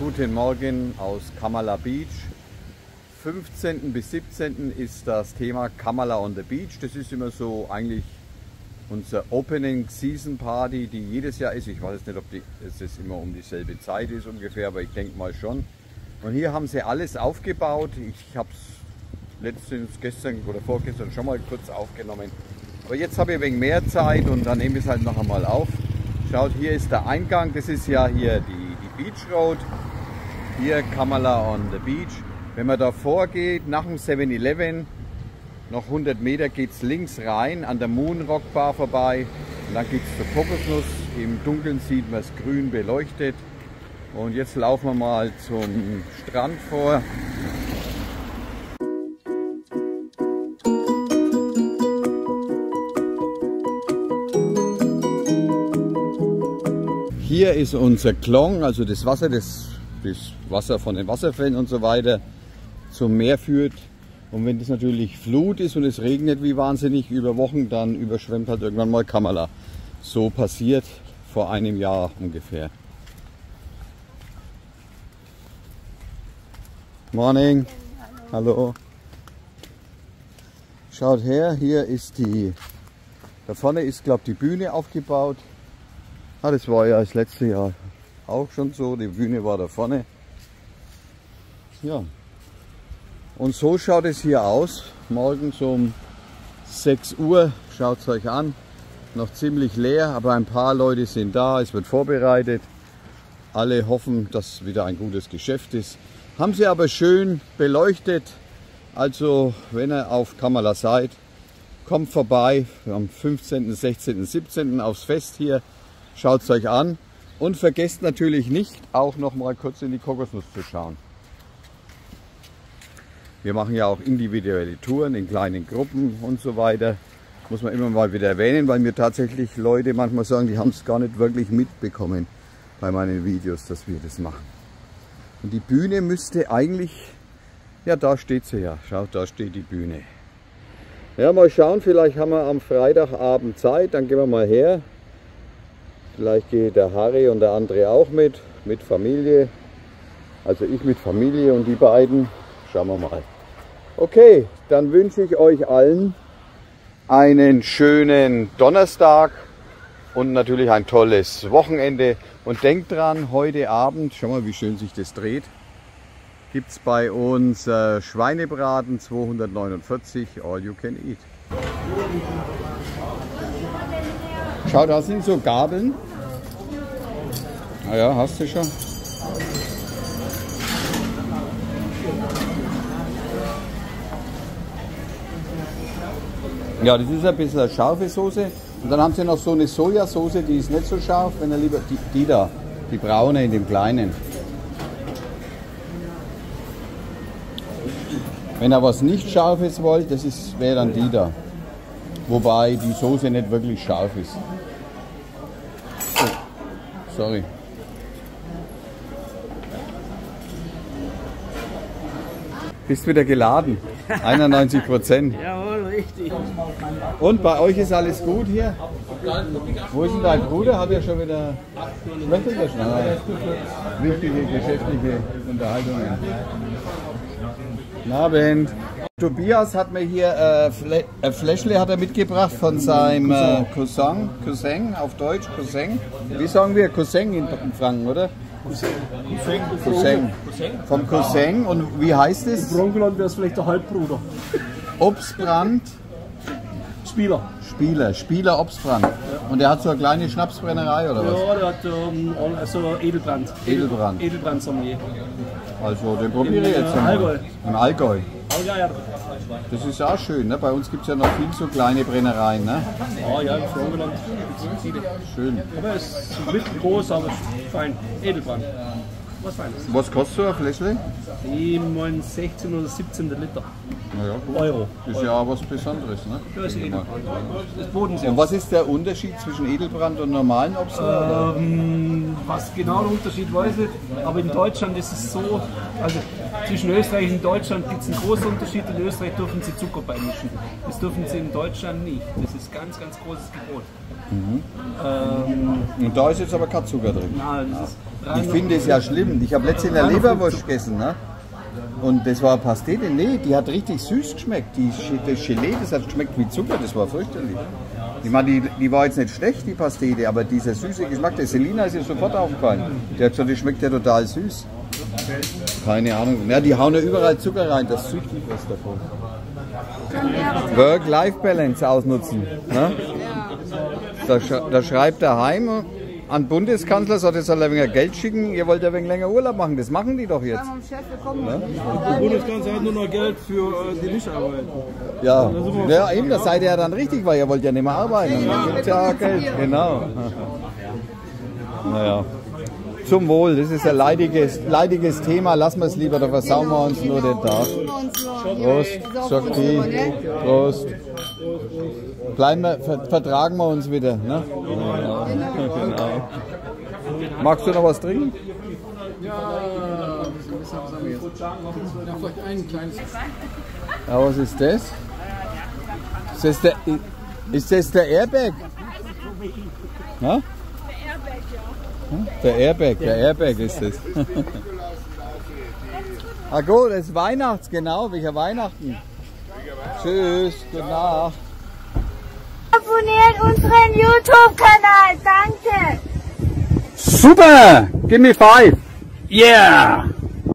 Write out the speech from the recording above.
Guten Morgen aus Kamala Beach. 15. bis 17. ist das Thema Kamala on the Beach. Das ist immer so eigentlich unsere Opening Season Party, die jedes Jahr ist. Ich weiß nicht, ob es immer um dieselbe Zeit ist ungefähr, aber ich denke mal schon. Und hier haben sie alles aufgebaut. Ich habe es letztens, gestern oder vorgestern schon mal kurz aufgenommen. Aber jetzt habe ich wenig mehr Zeit und dann nehme ich es halt noch einmal auf. Schaut, hier ist der Eingang. Das ist ja hier die, die Beach Road. Hier Kamala on the Beach. Wenn man da vorgeht, nach dem 7-Eleven, noch 100 Meter geht es links rein an der Moon Rock Bar vorbei. Und dann geht es zur Kokosnuss. Im Dunkeln sieht man es grün beleuchtet. Und jetzt laufen wir mal zum Strand vor. Hier ist unser Klong, also das Wasser, das, das Wasser von den Wasserfällen und so weiter zum Meer führt. Und wenn das natürlich Flut ist und es regnet wie wahnsinnig über Wochen, dann überschwemmt halt irgendwann mal Kamala. So passiert vor einem Jahr ungefähr. Morning. Hallo. Schaut her, hier ist die, da vorne ist glaube die Bühne aufgebaut. Ah, das war ja das letzte Jahr auch schon so, die Bühne war da vorne. Ja, und so schaut es hier aus. Morgens um 6 Uhr, schaut es euch an. Noch ziemlich leer, aber ein paar Leute sind da, es wird vorbereitet. Alle hoffen, dass wieder ein gutes Geschäft ist. Haben sie aber schön beleuchtet. Also wenn ihr auf Kamala seid, kommt vorbei am 15., 16., 17. aufs Fest hier. Schaut es euch an und vergesst natürlich nicht, auch noch mal kurz in die Kokosnuss zu schauen. Wir machen ja auch individuelle Touren in kleinen Gruppen und so weiter. Muss man immer mal wieder erwähnen, weil mir tatsächlich Leute manchmal sagen, die haben es gar nicht wirklich mitbekommen bei meinen Videos, dass wir das machen. Und die Bühne müsste eigentlich, ja da steht sie ja, schaut, da steht die Bühne. Ja, mal schauen, vielleicht haben wir am Freitagabend Zeit, dann gehen wir mal her. Vielleicht geht der Harry und der andere auch mit, mit Familie. Also ich mit Familie und die beiden. Schauen wir mal. Okay, dann wünsche ich euch allen einen schönen Donnerstag und natürlich ein tolles Wochenende. Und denkt dran, heute Abend, schau mal, wie schön sich das dreht, gibt es bei uns äh, Schweinebraten 249, all you can eat. Schau, da sind so Gabeln. Naja, hast du schon. Ja, das ist ein bisschen eine scharfe Soße. Und dann haben sie noch so eine Sojasauce, die ist nicht so scharf, wenn er lieber die, die da, die braune in dem kleinen. Wenn ihr was nicht scharfes wollt, das wäre dann die da. Wobei die Soße nicht wirklich scharf ist. Oh, sorry. Bist wieder geladen. 91 Prozent. Jawohl, richtig. Und bei euch ist alles gut hier? Wo ist denn dein Bruder? Hat ja schon wieder Schwäche geschnallt. Wichtige geschäftliche Unterhaltungen. Guten Abend. Tobias hat mir hier äh, Fle äh, Fläschle hat er mitgebracht von seinem äh, Cousin, Cousin auf Deutsch, Cousin. Wie sagen wir Cousin in, in Franken, oder? Cousin. Cousin. Vom Cousin. Und wie heißt es? Broncoland wäre es vielleicht der Halbbruder. Obstbrand Spieler. Spieler. Spieler Obstbrand. Und der hat so eine kleine Schnapsbrennerei oder was? Ja, der hat ähm, also Edelbrand. Edelbrand. Edelbrand Sommelier. Also den probiere ich jetzt Im einmal. Allgäu. Im Allgäu. Ja. Das ist auch schön. Ne? Bei uns gibt es ja noch viel so kleine Brennereien. Ne? Oh ja, im Broncoland gibt's viele. Schön. Aber es ist mittelgroß, aber fein. Edelbrand. Was Feines. Was kostet so ein Fläschle? Die meinen 16 oder 17 Liter. Naja, gut. Euro. Ist ja auch was Besonderes. Ne? Das ist Edelbrand. Das Bodensee. Und was ist der Unterschied zwischen Edelbrand und normalen Obstbrand? Ähm, was genau der Unterschied weiß ich aber in Deutschland ist es so, also zwischen Österreich und Deutschland gibt es einen großen Unterschied. In Österreich dürfen sie Zucker beimischen. Das dürfen sie in Deutschland nicht. Das ist ganz, ganz großes Gebot. Ähm, Und da ist jetzt aber kein Zucker drin. ist Ich finde es ja schlimm. Ich habe letztens eine Leberwurst gegessen, ne? Und das war Pastete. Nee, die hat richtig süß geschmeckt. Die, das Gelee, das hat geschmeckt wie Zucker, das war fürchterlich. Ich meine, die, die war jetzt nicht schlecht, die Pastete, aber dieser süße Geschmack, der Selina ist ja sofort aufgefallen. Die hat gesagt, die schmeckt ja total süß. Keine Ahnung. Ja, die hauen ja überall Zucker rein, das süchtig was davon. Work-Life-Balance ausnutzen. Ne? Da, da schreibt der Heim an Bundeskanzler, sagt, er soll ein wenig Geld schicken, ihr wollt ja ein wenig länger Urlaub machen. Das machen die doch jetzt. Ne? Der Bundeskanzler hat nur noch Geld für äh, die nicht arbeiten. Ja, ja eben, das seid ihr ja dann richtig, weil ihr wollt ja nicht mehr arbeiten. Gibt ja Geld. Genau. Naja. Zum Wohl, das ist ein leidiges, leidiges Thema. Lassen wir es lieber, da versauen wir uns nur den Tag. Prost, sagt die. Prost. Bleiben wir, vertragen wir uns wieder. Ne? Genau. Magst du noch was trinken? Ja, vielleicht ein kleines. Ja, was ist das? Ist das der, ist das der Airbag? Ja? Der Airbag, der Airbag ist es. ah gut, das ist Weihnachts, genau, welcher Weihnachten? Tschüss, gute Nacht. Abonniert unseren YouTube-Kanal, danke! Super! Give me five! Yeah!